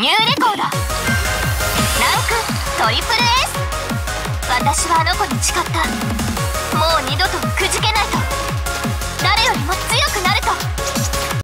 ニューレコード。ランクトリプル S 私はあの子に誓った。もう二度と